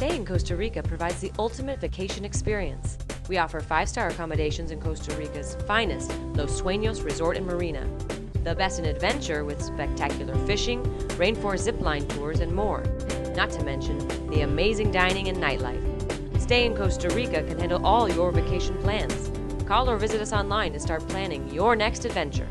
Stay in Costa Rica provides the ultimate vacation experience. We offer five star accommodations in Costa Rica's finest Los Sueños Resort and Marina. The best in adventure with spectacular fishing, rainforest zipline tours, and more. Not to mention the amazing dining and nightlife. Stay in Costa Rica can handle all your vacation plans. Call or visit us online to start planning your next adventure.